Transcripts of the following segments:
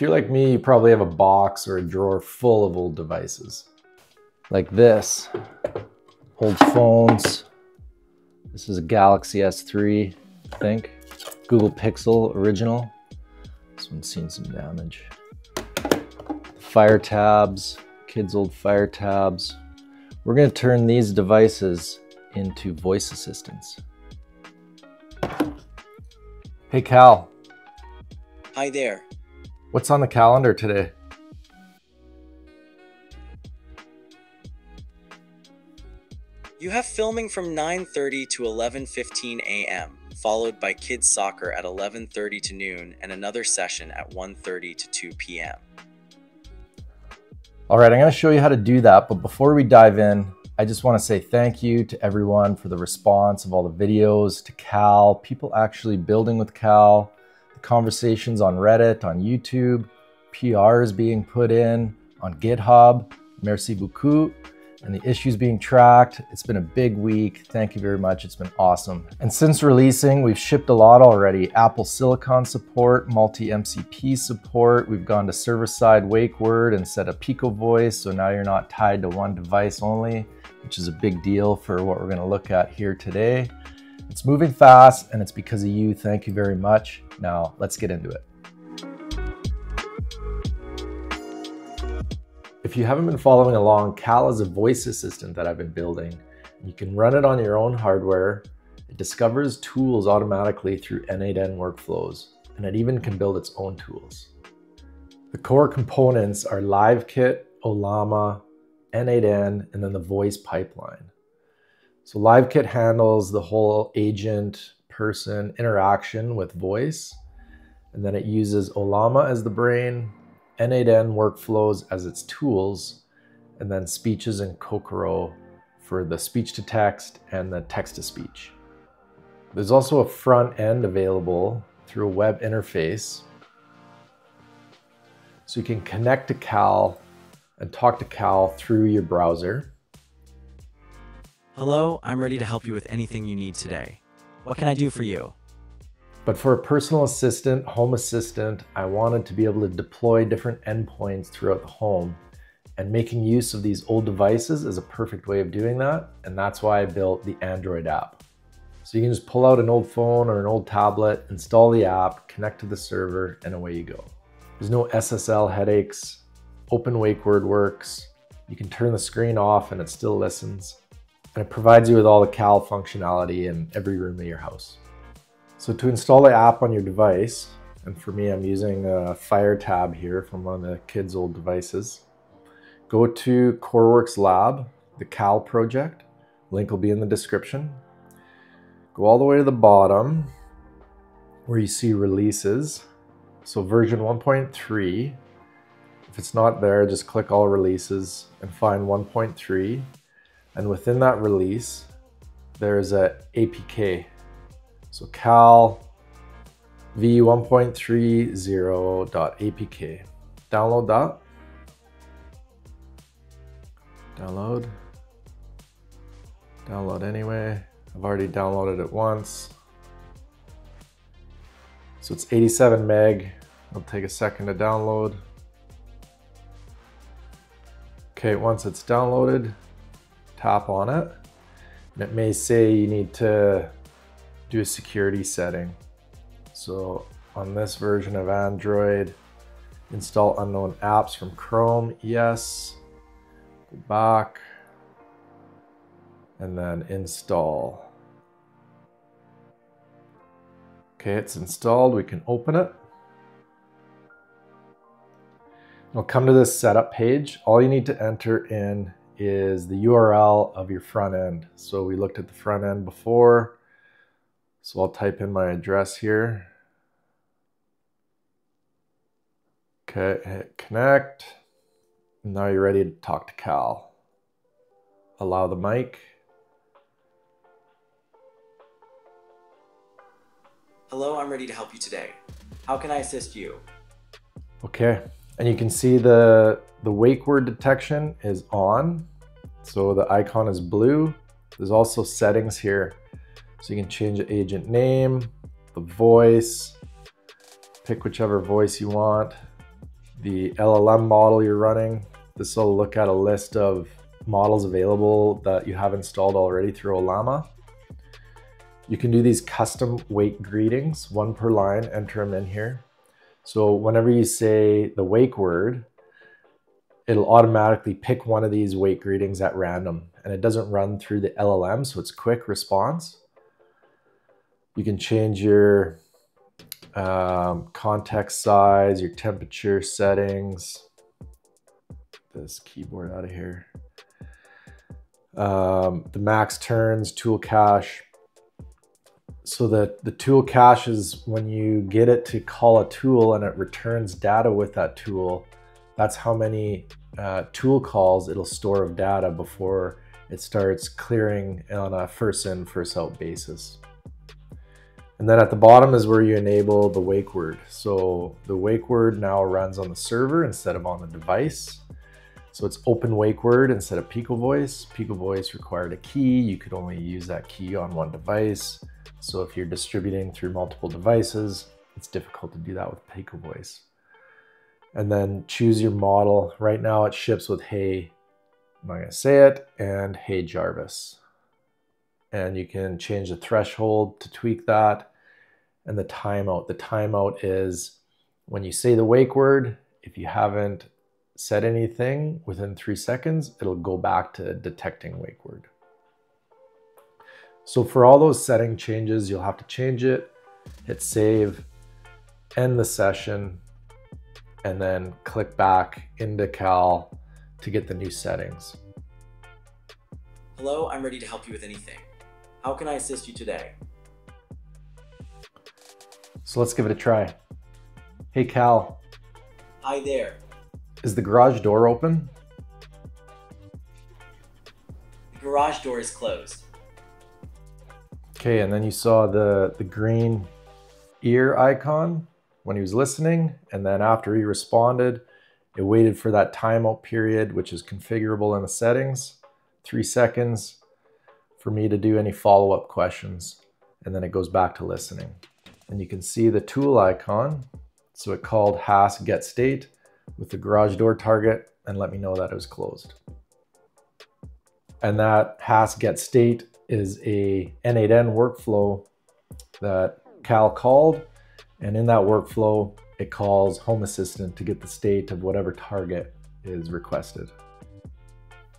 If you're like me, you probably have a box or a drawer full of old devices. Like this, old phones. This is a Galaxy S3, I think. Google Pixel original. This one's seen some damage. Fire tabs, kids' old fire tabs. We're gonna turn these devices into voice assistants. Hey CAAL, Hi there. What's on the calendar today? You have filming from 9:30 to 11:15 a.m., followed by kids soccer at 11:30 to noon and another session at 1:30 to 2 p.m. All right, I'm gonna show you how to do that, but before we dive in, I just wanna say thank you to everyone for the response of all the videos, to CAAL, people actually building with CAAL, conversations on Reddit, on YouTube, PRs being put in, on GitHub, merci beaucoup, and the issues being tracked. It's been a big week. Thank you very much. It's been awesome. And since releasing, we've shipped a lot already. Apple Silicon support, multi-MCP support. We've gone to server-side wake word and set a Pico voice. So now you're not tied to one device only, which is a big deal for what we're gonna look at here today. It's moving fast and it's because of you. Thank you very much. Now let's get into it. If you haven't been following along, CAAL is a voice assistant that I've been building. You can run it on your own hardware. It discovers tools automatically through N8N workflows, and it even can build its own tools. The core components are LiveKit, Ollama, N8N, and then the voice pipeline. So LiveKit handles the whole agent person interaction with voice, and then it uses Ollama as the brain, N8N workflows as its tools, and then Speaches and Kokoro for the speech to text and the text to speech. There's also a front end available through a web interface. So you can connect to CAAL and talk to CAAL through your browser. Hello, I'm ready to help you with anything you need today. What can I do for you? But for a personal assistant, home assistant, I wanted to be able to deploy different endpoints throughout the home. And making use of these old devices is a perfect way of doing that. And that's why I built the Android app. So you can just pull out an old phone or an old tablet, install the app, connect to the server, and away you go. There's no SSL headaches. OpenWakeWord works. You can turn the screen off and it still listens. And it provides you with all the CAAL functionality in every room of your house. So to install the app on your device, and for me, I'm using a Fire tab here from one of the kids' old devices. Go to CoreWorx Lab, the CAAL project. Link will be in the description. Go all the way to the bottom where you see releases. So version 1.3. If it's not there, just click all releases and find 1.3. And within that release, there's a APK. So cal v1.30.apk. Download that. Download. Download anyway. I've already downloaded it once. So it's 87 meg. It'll take a second to download. Okay, once it's downloaded, tap on it. And it may say you need to do a security setting. So on this version of Android, install unknown apps from Chrome, yes. Go back and then install. Okay, it's installed. We can open it. We'll come to this setup page. All you need to enter in is the URL of your front end. So we looked at the front end before. So I'll type in my address here. Okay, hit connect. Now you're ready to talk to CAAL. Allow the mic. Hello, I'm ready to help you today. How can I assist you? Okay, and you can see the, the wake word detection is on. So the icon is blue. There's also settings here. So you can change the agent name, the voice, pick whichever voice you want. the LLM model you're running. This will look at a list of models available that you have installed already through Ollama. You can do these custom wake greetings, one per line, enter them in here. So whenever you say the wake word, it'll automatically pick one of these wake greetings at random and it doesn't run through the LLM, so it's quick response. You can change your um, context size, your temperature settings. This keyboard out of here. Um, the max turns, tool cache. So that the tool cache is when you get it to call a tool and it returns data with that tool. That's how many uh, tool calls it'll store of data before it starts clearing on a first in, first out basis. And then at the bottom is where you enable the wake word. So the wake word now runs on the server instead of on the device. So it's OpenWakeWord instead of Picovoice. Pico Voice required a key. You could only use that key on one device. So if you're distributing through multiple devices, it's difficult to do that with Picovoice. And then choose your model. Right now it ships with Hey, I'm not gonna say it, and Hey Jarvis. And you can change the threshold to tweak that and the timeout. The timeout is when you say the wake word, if you haven't said anything within three seconds, it'll go back to detecting wake word. So for all those setting changes, you'll have to change it, hit save, end the session, and then click back into CAAL to get the new settings. Hello, I'm ready to help you with anything. How can I assist you today? So let's give it a try. Hey CAAL. Hi there. Is the garage door open? The garage door is closed. Okay, and then you saw the, the green ear icon when he was listening, and then after he responded, it waited for that timeout period, which is configurable in the settings, three seconds for me to do any follow-up questions, and then it goes back to listening and you can see the tool icon. So it called Haas get state with the garage door target and let me know that it was closed. And that Haas get state is a N8N workflow that CAAL called. And in that workflow, it calls Home Assistant to get the state of whatever target is requested.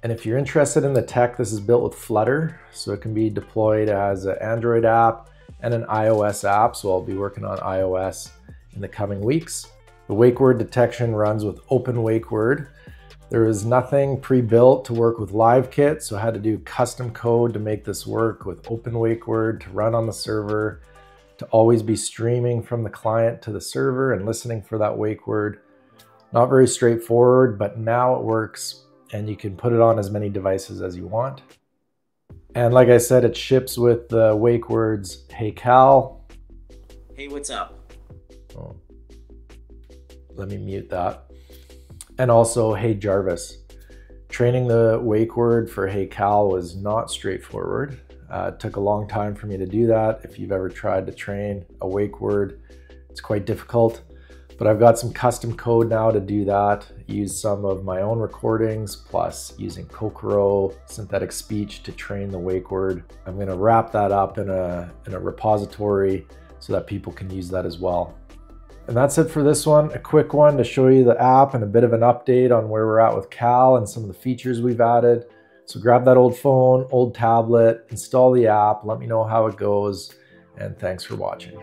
And if you're interested in the tech, this is built with Flutter, so it can be deployed as an Android app and an iOS app, so I'll be working on iOS in the coming weeks. The wake word detection runs with OpenWakeWord. There is nothing pre-built to work with LiveKit, so I had to do custom code to make this work with OpenWakeWord to run on the server, to always be streaming from the client to the server and listening for that wake word. Not very straightforward, but now it works and you can put it on as many devices as you want. And like I said, it ships with the wake words, hey CAAL. Hey, what's up? Oh, let me mute that. And also, hey Jarvis. Training the wake word for hey CAAL was not straightforward. Uh, it took a long time for me to do that. If you've ever tried to train a wake word, it's quite difficult. But I've got some custom code now to do that. Use some of my own recordings, plus using Kokoro synthetic speech to train the wake word. I'm gonna wrap that up in a, in a repository so that people can use that as well. And that's it for this one. A quick one to show you the app and a bit of an update on where we're at with CAAL and some of the features we've added. So grab that old phone, old tablet, install the app, let me know how it goes, and thanks for watching.